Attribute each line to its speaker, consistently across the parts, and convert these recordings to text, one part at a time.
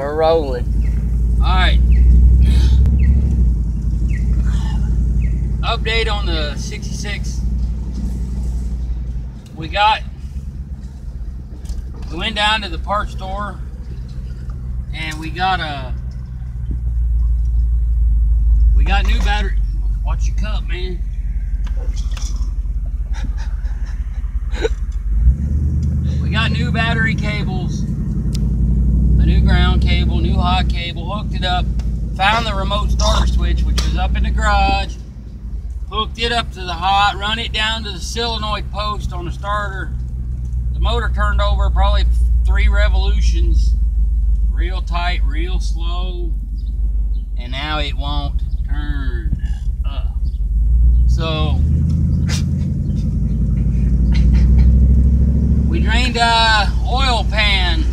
Speaker 1: We're rolling.
Speaker 2: Alright. Update on the 66. We got, we went down to the parts store and we got a, we got new battery. Watch your cup, man. we got new battery cables a new ground cable, new hot cable, hooked it up, found the remote starter switch, which was up in the garage, hooked it up to the hot, run it down to the solenoid post on the starter. The motor turned over probably three revolutions, real tight, real slow, and now it won't turn up. So, we drained a oil pan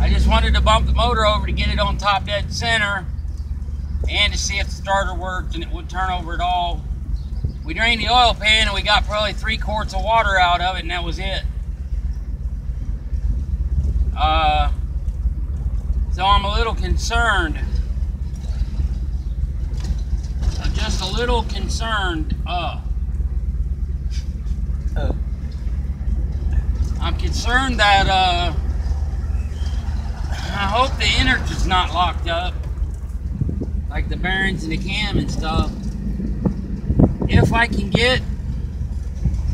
Speaker 2: I just wanted to bump the motor over to get it on top dead center and to see if the starter worked and it would turn over at all. We drained the oil pan and we got probably three quarts of water out of it and that was it. Uh, so I'm a little concerned. I'm just a little concerned. Uh, I'm concerned that uh, I hope the innards not locked up, like the bearings and the cam and stuff. If I can get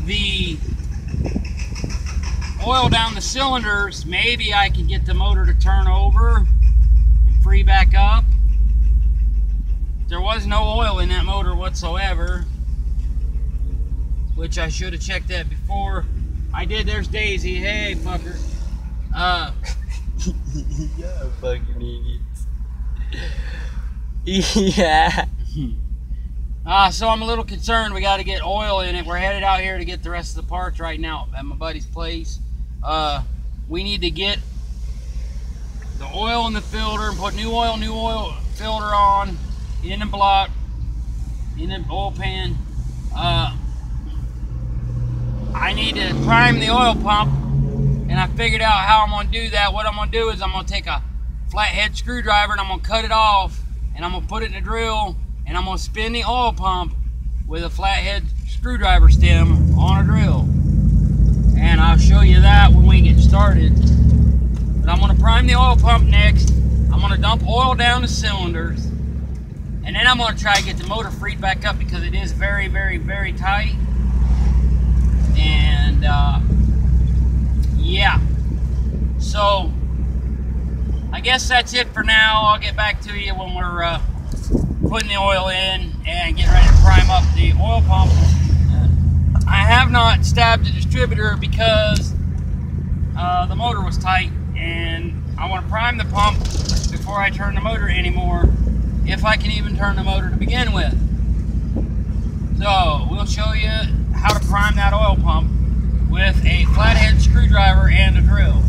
Speaker 2: the oil down the cylinders, maybe I can get the motor to turn over and free back up. There was no oil in that motor whatsoever, which I should have checked that before. I did, there's Daisy, hey fucker. Uh,
Speaker 1: yeah, fucking idiots. yeah.
Speaker 2: Uh, so I'm a little concerned. We got to get oil in it. We're headed out here to get the rest of the parts right now at my buddy's place. Uh, we need to get the oil in the filter and put new oil, new oil filter on in the block, in the oil pan. Uh, I need to prime the oil pump and I figured out how I'm gonna do that. What I'm gonna do is I'm gonna take a flathead screwdriver and I'm gonna cut it off and I'm gonna put it in a drill and I'm gonna spin the oil pump with a flathead screwdriver stem on a drill. And I'll show you that when we get started. But I'm gonna prime the oil pump next. I'm gonna dump oil down the cylinders. And then I'm gonna try to get the motor freed back up because it is very, very, very tight. And uh, yeah. So, I guess that's it for now. I'll get back to you when we're uh, putting the oil in and getting ready to prime up the oil pump. I have not stabbed the distributor because uh, the motor was tight and I want to prime the pump before I turn the motor anymore, if I can even turn the motor to begin with. So, we'll show you how to prime that oil pump screwdriver and a drill.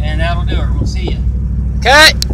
Speaker 2: And that'll do it. We'll see you.
Speaker 1: Cut!